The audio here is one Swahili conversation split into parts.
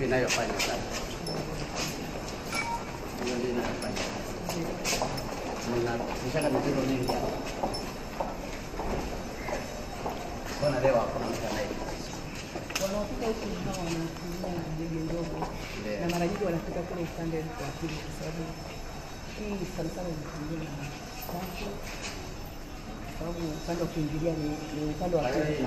Ipi inayofanya kazi? Hiyo ndio inayofanya mizigo mingi hapa. Mbona leo hakuna mtu huku ni hawa wanatumia ndege ndogo na mara nyingi wanafika kule upande wa pili kwa sababu hii sana sana inatumia na safu kwa sababu upande wa kuingilia ni, upande wa pili.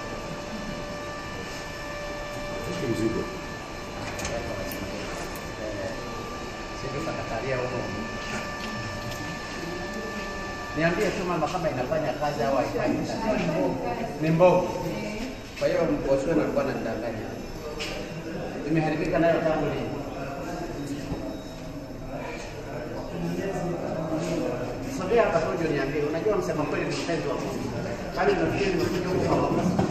Sikakatalia huko. Niambie tu kama inafanya kazi au haifanyi. Ni mbovu. Kwa hiyo bosi na kuwa ananidanganya. Imeharibika nayo tangu lini? Sogea hapa tu niambie. Unajua msema kweli ni mpenzi wa Mungu. Bali nafikiri nimekuja huko kwa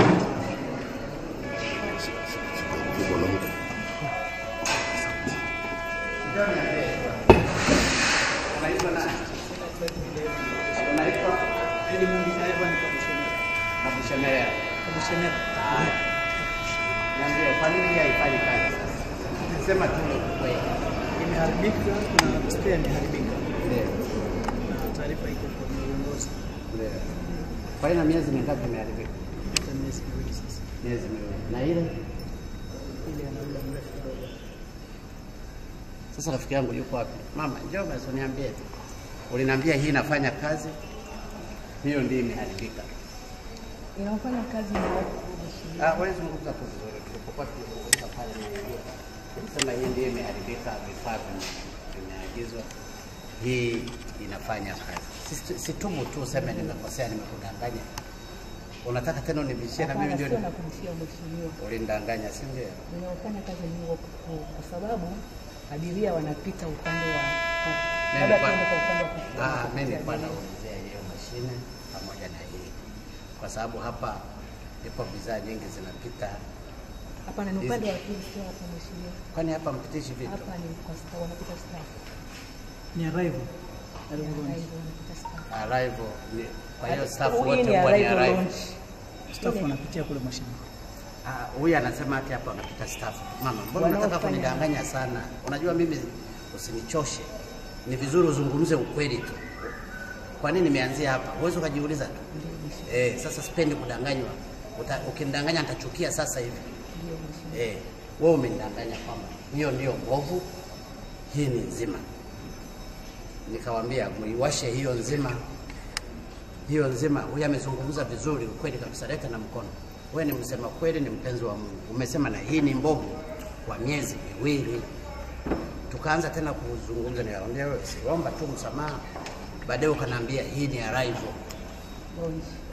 Haya. Niambie, kwa nini haifanyi kazi sasa? Sema tu kweli. Imeharibika, na spare imeharibika Ndio. taarifa iko kwa viongozi. Ndio. Kwa hiyo na miezi mingapi imeharibika? miezi miwili sasa. Miezi miwili. Na ile Ile ana muda mrefu kidogo. sasa rafiki yangu yuko wapi? Mama, njoo basi uniambie. Uliniambia hii inafanya kazi. Hiyo ndio imeharibika. Inafanya kazi na Ah, wewe zungumza tu vizuri. Tulipokuwa tukizungumza pale niambia. Sema hii ndio imeharibika, vifaa vimeagizwa. Hii inafanya kazi. Situmu tu useme nimekosea, nimekudanganya. Unataka tena unibishie na mimi ndio sio ni- na kumshia mheshimiwa. Ulindanganya, si ndio? Ninafanya kazi hiyo kwa- sababu abiria wanapita upande wa Mimi nilikuwa- Ah, naulizia hiyo mashine pamoja na hii, kwa sababu hapa ndipo bidhaa nyingi zinapita. Hapana, ni upande wa pili, sio hapa mheshimiwa. Kwani hapa mpitishi vitu? Hapa ni kwa sababu wanapita staff. Ni arrival. Arrival arrival, ni kwa hiyo staff wote wa huwa ni arrival arrival. Staff wanapitia kule mheshimiwa. Ah, huyu anasema ati hapa wanapita staff. Mama, mbona unataka kunidanganya sana? Unajua mimi usinichoshe. Ni vizuri uzungumze ukweli tu. Kwa nini nimeanzia hapa? Huwezi ukajiuliza tu. Eh, sasa sipendi kudanganywa. Ukinidanganya nitachukia sasa hivi. Eh, wewe umenidanganya kwamba hiyo ndio mbovu, hii ni nzima. Nikawambia muiwashe hiyo nzima, hiyo nzima. Huyu amezungumza vizuri, ukweli kabisa, leta na mkono. Wewe ni msema kweli, ni mpenzi wa Mungu. Umesema na hii ni mbovu kwa miezi miwili, tukaanza tena kuzungumza. niwaambia wewe, siomba tu msamaha, baadaye ukanambia hii ni arrival.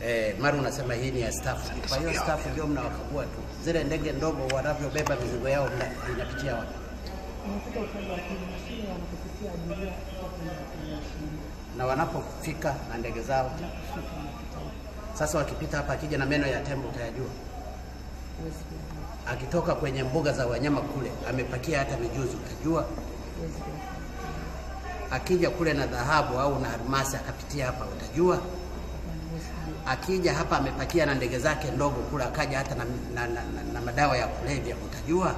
Eh, mara unasema hii ni ya staff. Kwa hiyo staff ndio mnawakagua tu. Zile ndege ndogo wanavyobeba mizigo yao inapitia wapi? Na wanapofika na ndege zao, sasa wakipita hapa, akija na meno ya tembo utayajua. Akitoka kwenye mbuga za wanyama kule, amepakia hata mijuzi, utajua. Akija kule na dhahabu au na almasi akapitia hapa, utajua. Akija hapa amepakia na ndege zake ndogo kule, akaja hata na, na, na, na, na madawa ya kulevya, utajua.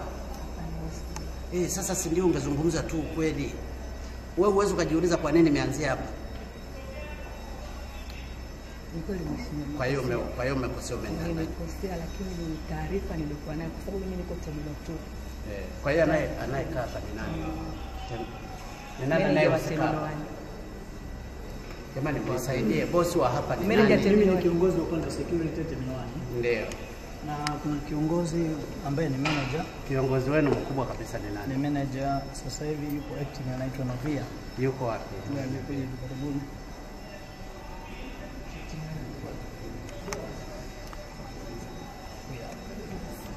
Eh, sasa si ndio ungezungumza tu ukweli. Wewe uwezi ukajiuliza kwa nini nimeanzia hapa. Kweli. Kwa hiyo kwa hiyo umekosea umeenda lakini ni taarifa nilikuwa nayo kwa sababu mimi niko terminal tu. Eh, kwa hiyo anaye anayekaa hapa ni nani? Jamani, mnisaidie bosi wa hapa ni nani? Mimi ni kiongozi wa upande security Terminal Ndio. Na kuna kiongozi ambaye ni manager. Kiongozi wenu mkubwa kabisa ni nani? Ni manager sasa hivi yuko acting anaitwa Novia. Yuko wapi? Ndio, hivi karibuni.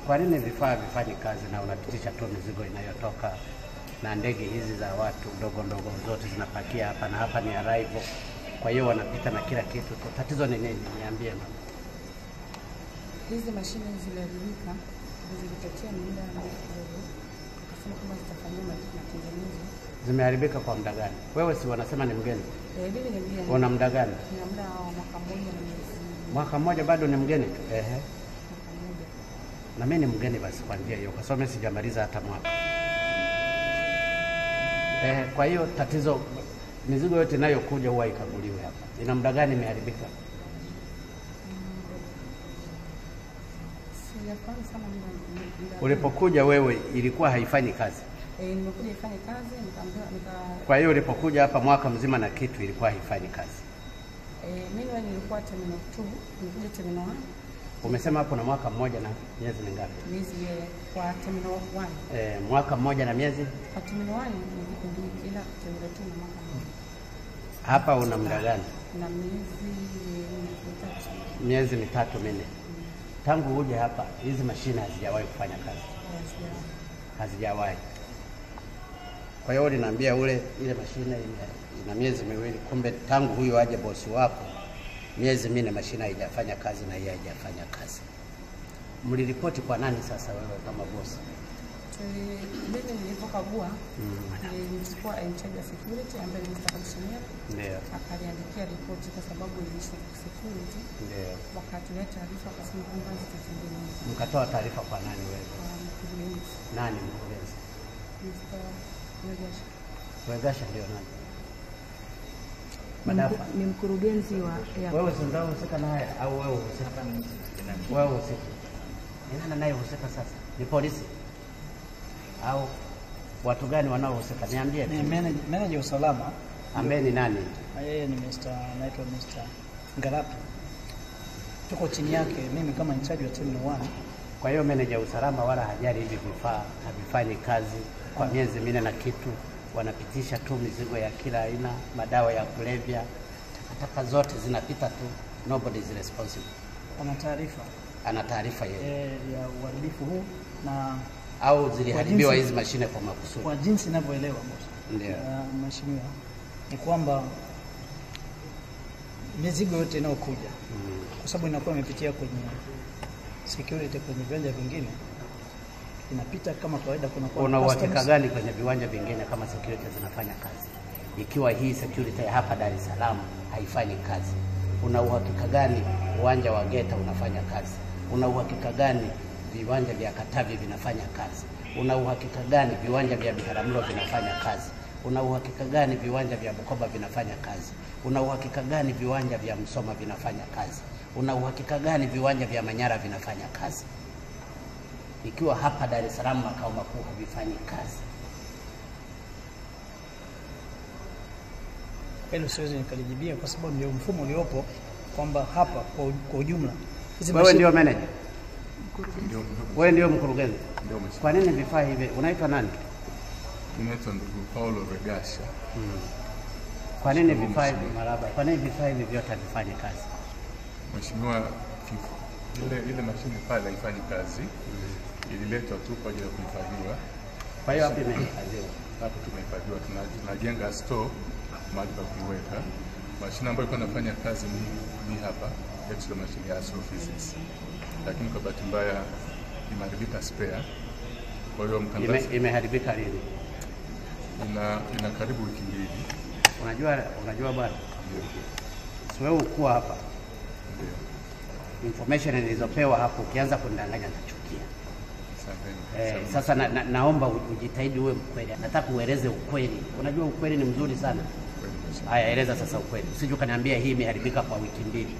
Kwa nini vifaa vifanyi kazi na unapitisha tu mizigo inayotoka na ndege hizi za watu ndogo ndogo zote zinapakia hapa na hapa ni arrival, kwa hiyo wanapita na kila kitu tu. Tatizo ni nini? Niambie mama. Hizi mashine ziliharibika, zilitokea muda mrefu kidogo, kama kwamba zitafanyiwa matengenezo. Zimeharibika kwa muda gani? Wewe si wanasema ni mgeni, Eh, Mimi ni mgeni, una muda gani? nina muda wa mwaka mmoja na miezi Mwaka mmoja bado ni mgeni tu. Ehe. na mimi ni mgeni basi kwa njia hiyo, kwa sababu mimi sijamaliza hata mwaka. Eh, kwa hiyo tatizo, mizigo yote inayokuja huwa ikaguliwe hapa. Ina muda gani imeharibika? Ulipokuja wewe ilikuwa haifanyi kazi, Eh, nika kwa hiyo ulipokuja hapa mwaka mzima na kitu ilikuwa haifanyi kazi. eh, mimi nilikuwa terminal 2 nilikuja terminal 1 Umesema hapo na mwaka mmoja na miezi mingapi? miezi kwa terminal 1 Eh, mwaka mmoja na miezi. kwa terminal 1 ni wiki mbili ila terminal 2 na mwaka mmoja Hapa una muda gani? na miezi mitatu Miezi mitatu minne. Tangu uje hapa hizi mashine hazijawahi kufanya kazi. hazijawahi. Kwa hiyo uliniambia ule ile mashine ina, ina miezi miwili, kumbe tangu huyo aje bosi wako miezi minne mashine haijafanya kazi na yeye haijafanya kazi. Mliripoti kwa nani sasa wewe kama bosi? Mimi nilipokagua nilimchukua in charge ya security ambaye ni Mr. Commissioner Ndio, akaniandikia ripoti kwa sababu ni security ndio. Wakatuletea taarifa wakasema kwamba zitatengenezwa Mkatoa taarifa kwa nani wewe? kwa mkurugenzi Nani mkurugenzi? Mr. Wegasha. Wegasha ndio nani? Ni Madafa. ni mkurugenzi wa ya Wewe si ndio unahusika naye au wewe husika? Wewe unahusika. Ni nani anayehusika sasa? Ni polisi au watu gani wanaohusika? Niambie Ni manager manager wa usalama Ambaye ni nani? na yeye ni Mr. anaitwa Mr. Ngarapi. Tuko chini yake, mimi kama incharge wa terminal 1. Kwa hiyo manager usalama wala hajali hivi vifaa havifanyi kazi kwa miezi minne na kitu, wanapitisha tu mizigo ya kila aina, madawa ya kulevya, takataka zote zinapita tu, nobody is responsible. Ana taarifa Ana taarifa yeye eh, ya uharibifu huu na au ziliharibiwa hizi mashine kwa makusudi? kwa jinsi ninavyoelewa Ndio. uh, mheshimiwa, ni kwamba mizigo yote inayokuja mm, kwa sababu inakuwa imepitia kwenye security kwenye viwanja vingine inapita kama kawaida. Kuna kwa Una uhakika gani kwenye viwanja vingine kama security zinafanya kazi, ikiwa hii security ya hapa Dar es Salaam haifanyi kazi? Una uhakika gani uwanja wa Geta unafanya kazi? Una uhakika gani viwanja vya Katavi vinafanya kazi? Una uhakika gani viwanja vya Biharamulo vinafanya kazi? Una uhakika gani viwanja vya Bukoba vinafanya kazi? Una uhakika gani viwanja vya Msoma vinafanya kazi? Una uhakika gani viwanja vya Manyara vinafanya kazi? Ikiwa hapa Dar es Salaam makao makuu havifanyi kazi. Hilo siwezi nikalijibia kwa sababu ndio mfumo uliopo kwamba hapa kwa, ujumla Wewe ndio manager, Ndio, ndio, wewe ndio mkurugenzi. ndio. Kwa nini vifaa hivi? Unaitwa nani? Inaitwa ndugu Paulo Regasha. Kwa nini vifaa hivi maraba? Kwa nini vifaa hivi vyote havifanyi kazi? Mheshimiwa, ile ile mashine pale haifanyi kazi, ililetwa tu kwa ajili ya kuhifadhiwa. Kwa hiyo hapa imehifadhiwa. Hapo tumehifadhiwa, tuna- tunajenga store mahali pa kuiweka. Mashine ambayo ilikuwa inafanya kazi ni, ni hapa X-ray machine ya astrophysics, lakini kwa bahati mbaya imeharibika spare. Kwa hiyo Ime, mkandarasi imeharibika lini? ina, ina karibu wiki mbili. Unajua, unajua bwana, Ndio, si wewe ukuwa hapa, ndio. information nilizopewa hapo, ukianza kunidanganya. Eh, sasa na, na, naomba ujitahidi uwe mkweli, nataka ueleze ukweli. Unajua ukweli ni mzuri sana. Haya, eleza sasa ukweli, usije ukaniambia hii imeharibika kwa wiki mbili.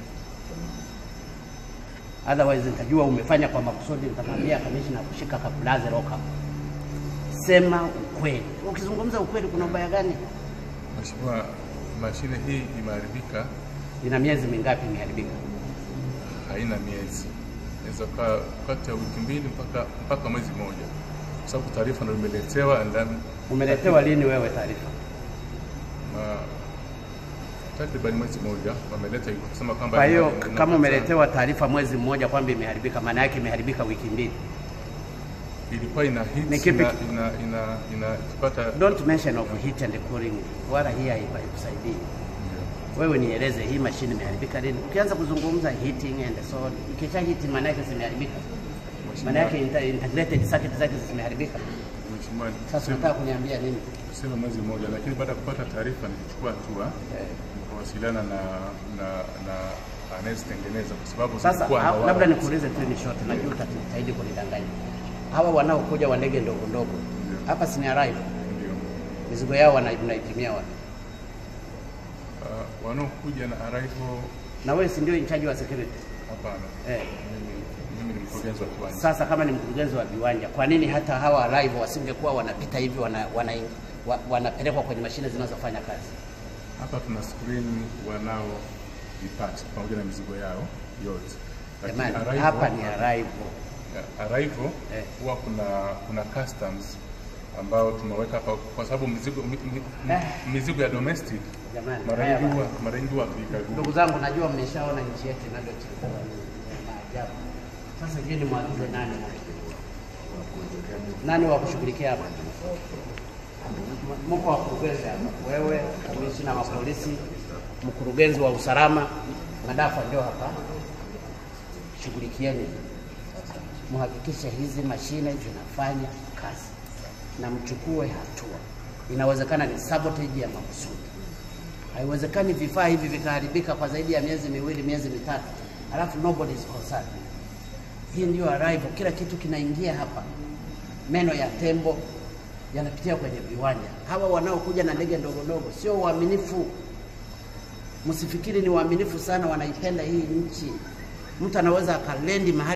Otherwise nitajua umefanya kwa makusudi, nitamwambia kamishina kushika kakulaze roka. Sema ukweli. Ukizungumza ukweli, kuna ubaya gani? Mheshimiwa, mashine hii imeharibika, Ina miezi mingapi imeharibika? haina miezi, inaweza kaa kati ya wiki mbili mpaka mpaka mwezi mmoja, kwa sababu taarifa ndio imeletewa and then Umeletewa lini wewe taarifa? takriban mwezi mmoja wameleta kusema kwamba Kwa hiyo ina- ina- kama umeletewa taarifa mwezi mmoja kwamba imeharibika, maana yake imeharibika wiki mbili. ilikuwa ina kipi? ina ina ina inatupata Don't mention of heat and cooling, wala hii haikusaidii. Wewe nieleze hii mashine imeharibika lini? Ukianza kuzungumza heating and so on, ikisha hiti maana yake zimeharibika, maana yake integrated circuit zake zimeharibika. Mheshimiwa, Sasa nataka kuniambia nini? Sema mwezi mmoja, lakini baada ya kupata taarifa nilichukua hatua Eh. nikawasiliana na na na anayetengeneza kwa sababu Sasa labda nikuulize tu ni short, najua utajitahidi kunidanganya. Hawa wanaokuja wa ndege ndogo ndogo hapa si arrive, Ndio. mizigo yao wanaipimia wapi? Uh, wanaokuja na arrival Na wewe si ndio in charge wa security? hapana. Eh. Mimi ni mkurugenzi wa kiwanja. Sasa kama ni mkurugenzi wa viwanja, kwa nini hata hawa arrival wasingekuwa wanapita hivi wana, wana, wa, wanapelekwa kwenye mashine zinazofanya kazi? Hapa tuna screen wanao depart pamoja na mizigo yao yote. Lakini Jamani, arrival- hapa ni arrival. arrival Eh. huwa kuna kuna customs ambao tumeweka hapa kwa sababu mizigo mi, mi, mi, Eh. mizigo ya domestic Jamani, huwa tuikagua. Ndugu zangu, najua mmeshaona nchi yetu inavyochukua ni maajabu. Sasa je, ni mwagize nani? Nani wa kushughulikia hapa? Mko wakurugenzi hapa, wewe kamishina na mapolisi mkurugenzi wa usalama, madafa ndio hapa. Shughulikieni, mhakikishe hizi mashine zinafanya kazi na mchukue hatua. Inawezekana ni sabotage ya makusudi. Haiwezekani vifaa hivi vikaharibika kwa zaidi ya miezi miwili, miezi mitatu, alafu nobody is concerned. Hii ndio arrival, kila kitu kinaingia hapa. Meno ya tembo yanapitia kwenye viwanja. Hawa wanaokuja na ndege ndogo ndogo sio waaminifu. Msifikiri ni waaminifu sana, wanaipenda hii nchi. Mtu anaweza akalendi mahali